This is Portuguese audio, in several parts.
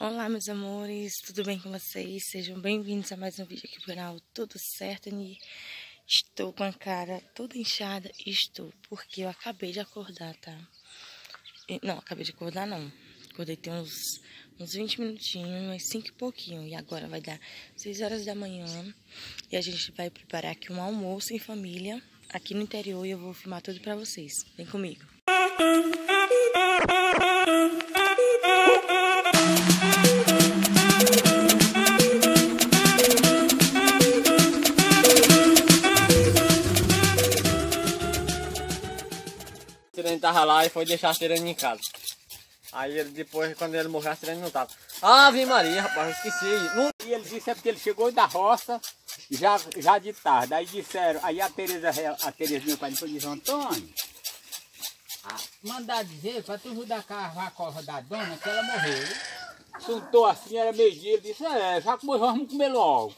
Olá, meus amores, tudo bem com vocês? Sejam bem-vindos a mais um vídeo aqui pro canal Tudo Certo, e Estou com a cara toda inchada, estou, porque eu acabei de acordar, tá? Não, acabei de acordar não. Acordei tem uns, uns 20 minutinhos, uns 5 e pouquinho. E agora vai dar 6 horas da manhã. E a gente vai preparar aqui um almoço em família, aqui no interior. E eu vou filmar tudo pra vocês. Vem comigo. Sirene tava lá e foi deixar a Sirene em casa. Aí ele depois, quando ele morreu, a Sirene não tava. Ave Maria, rapaz, eu esqueci. Não... E ele disse é porque ele chegou da roça já, já de tarde. Aí disseram, aí a Tereza, a Tereza, meu pai, depois disse, Antônio, mandar dizer pra tu dar carro a cova da dona que ela morreu. Suntou assim, era meio-dia, ele disse, é, já que morreu, vamos comer logo.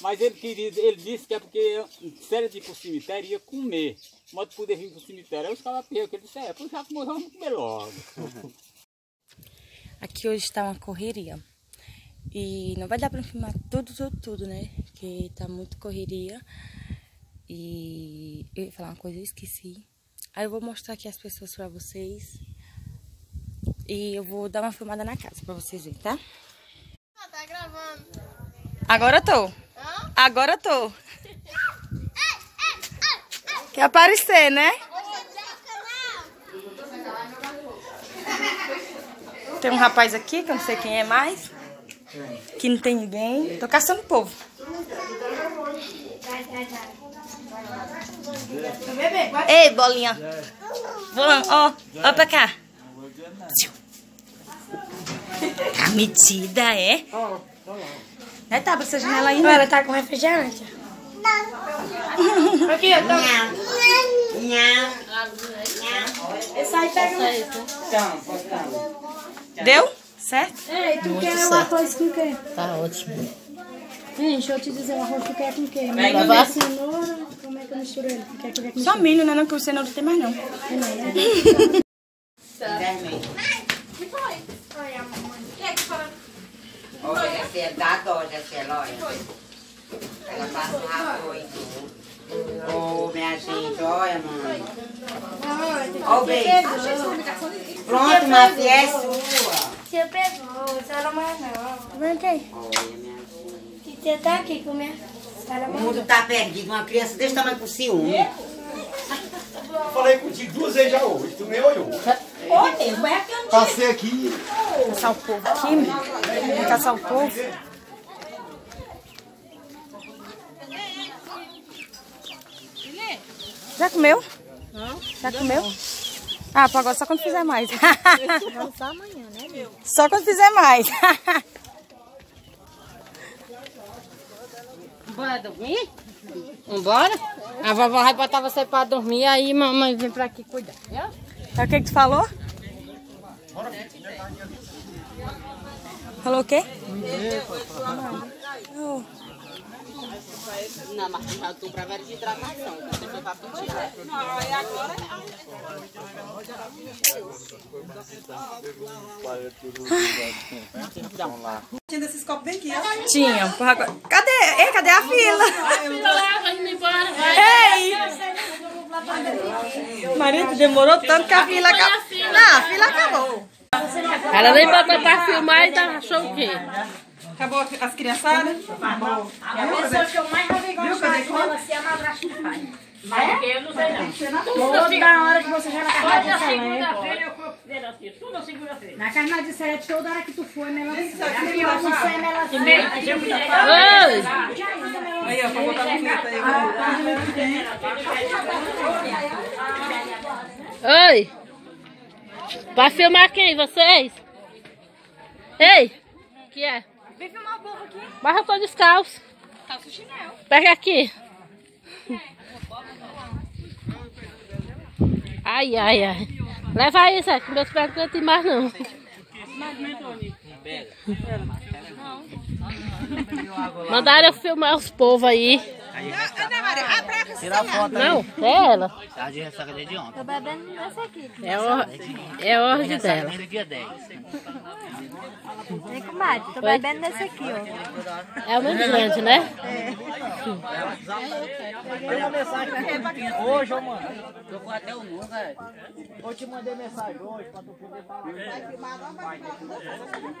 Mas ele queria, ele disse que é porque se ele ir pro cemitério ia comer. Mas poder vir pro cemitério. Aí os caras que ele disse, é, por já que morreu, vamos comer logo. Aqui hoje está uma correria. E não vai dar pra filmar tudo, tudo, tudo, né? Porque tá muito correria. E eu ia falar uma coisa, eu esqueci. Aí eu vou mostrar aqui as pessoas pra vocês. E eu vou dar uma filmada na casa pra vocês verem, tá? Ah, tá gravando. Agora eu tô. Agora tô. Quer aparecer, né? Tem um rapaz aqui, que eu não sei quem é mais. Que não tem ninguém. Tô caçando povo. Ei, bolinha. Vamos, ó. Ó pra cá. Tá metida, é? Né, tá? Essa janela aí, né? Ela tá com refrigerante. Aqui, ó. Tá. Esse aí pega um. Deu? Certo? Ei, tu quer um arroz com o quê? Tá ótimo. Hein, deixa eu te dizer, o arroz tu quer com o quê? Milho, lá. cenoura, como é que eu misturo ele? Tu quer que eu? Só milho, né? Não, que o cenoura não tem mais, não. Vermelho. Olha, essa é da dó, Gisela, olha. Ela passa o arroz. Ô, minha gente, olha, mãe. Ó o beijo. Pronto, Mafia, é sua. Você pegou, Salamã não. Vem aqui. Olha, minha gente. Você tá aqui com minha O mundo tá perdido. Uma criança desse tamanho com ciúme. Falei contigo duas vezes já hoje, tu nem olhou. Passei aqui. Caçar o povo aqui, né? Caçar o povo. Já comeu? Já comeu? Ah, pô, agora só quando fizer mais. Só amanhã, né, meu? Só quando fizer mais. Bora dormir? Vambora? A vovó vai botar você pra dormir, aí mamãe vem pra aqui cuidar. viu? É o que que tu falou? Falou o quê? Oh. Não, mas já tô pra ver de hidratação. Você foi pra pentear. Tinha desses copos bem aqui, ó. Tinha. agora- Cadê? Ei, cadê a fila? Ei! Marido, demorou tanto que a fila acabou. Não, a fila acabou. Ela nem botou pra filmar e tá, achou o quê? Acabou as criançadas? A pessoa que eu mais de ela se ama abraço do pai. Eu não sei não. Toda hora que você já na carnaval de Selete. segunda-feira eu compro assim, tudo segunda-feira. Na carnaval de Selete, toda hora que tu for, é melancia. Aqui, ó, não sei melancia. Oi! Aí, ó, pra botar no neto aí. Oi! Vai filmar quem? Vocês? Ei! que é? Vem filmar o povo aqui. Mas eu tô descalço. Calça chinelo. Pega aqui. Ai, ai, ai. Leva aí, Zé, que meus pés não aguentam mais não. Mandaram eu filmar os povos aí. Tira a foto Não, é ela. Tá de ressaca desde ontem. Tô bebendo nessa aqui. É, or... é ordem dela. dia 10. Vem, comadre, tô bebendo nesse aqui, ó. É o muito grande, né? Manda mensagem hoje, ô mano. Tô até o mundo, velho. Eu te mandei mensagem hoje pra tu poder falar.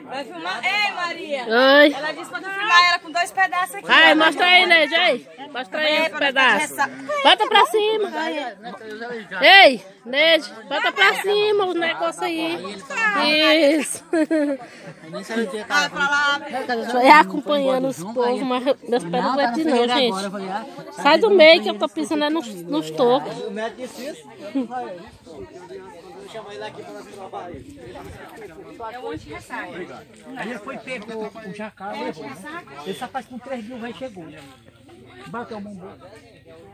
Vai filmar? Ei, Maria! Oi. Ela disse pra tu filmar ela com dois pedaços aqui. Ai, mostra aí, Neide, aí. Mostra aí os pedaços. Bota pra cima. Ei, Neide, bota pra cima os negócios aí. Isso. Só é acompanhando os povos, mas meus pés não aguentam não, gente. Sai do meio que eu tô pisando é nos, nos tocos. O médico disse isso? Vou chamar ele aqui pra nós provar ele. É um monte de ressaca. Aí ele foi pegou o jacaré, levou, né? Esse rapaz com três dias o rei chegou. Bateu a mão boa.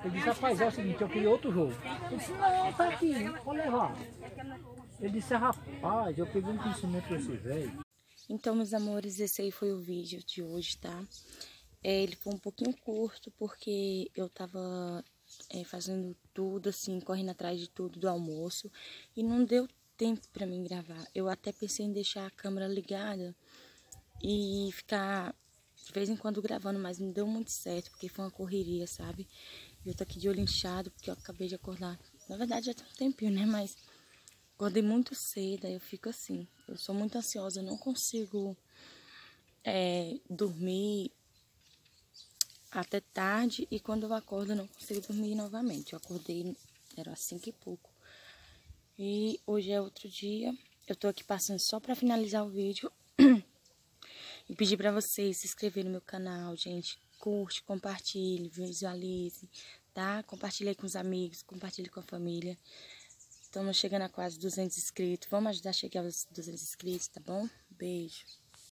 Ele disse, rapaz, é o seguinte, eu queria outro jogo. Ele disse, não, tá aqui, vou levar. Ele disse, rapaz, eu peguei um conhecimento com esse velho. Então, meus amores, esse aí foi o vídeo de hoje, tá? É, ele foi um pouquinho curto, porque eu tava é, fazendo tudo, assim, correndo atrás de tudo do almoço. E não deu tempo pra mim gravar. Eu até pensei em deixar a câmera ligada e ficar de vez em quando gravando, mas não deu muito certo, porque foi uma correria, sabe? E eu tô aqui de olho inchado, porque eu acabei de acordar. Na verdade, já tem um tempinho, né? Mas acordei muito cedo, aí eu fico assim. Eu sou muito ansiosa, não consigo é, dormir até tarde e quando eu acordo eu não consigo dormir novamente. Eu acordei, era assim que pouco. E hoje é outro dia. Eu tô aqui passando só pra finalizar o vídeo. e pedir pra vocês se inscreverem no meu canal, gente. Curte, compartilhe, visualize, tá? Compartilhe com os amigos, compartilhe com a família. Estamos chegando a quase 200 inscritos. Vamos ajudar a chegar aos 200 inscritos, tá bom? Beijo.